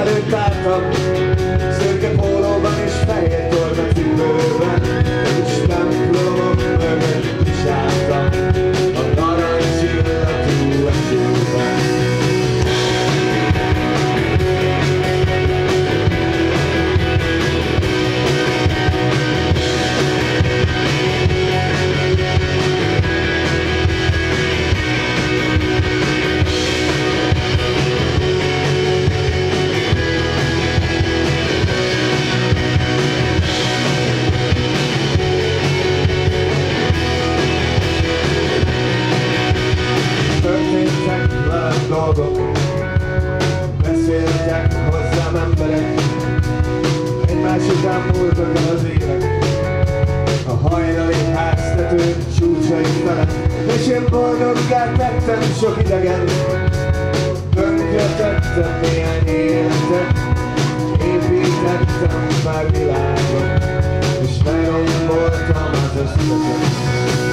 előtt álltam dolgok. Beszéltek hozzám emberek. Egymás után múltak el az évek. A hajnali háztető csúcsai felett. És én boldoggá tettem sok idegen. Tönkretettem néhány életet. Építettem már világot. És leromboltam az összeset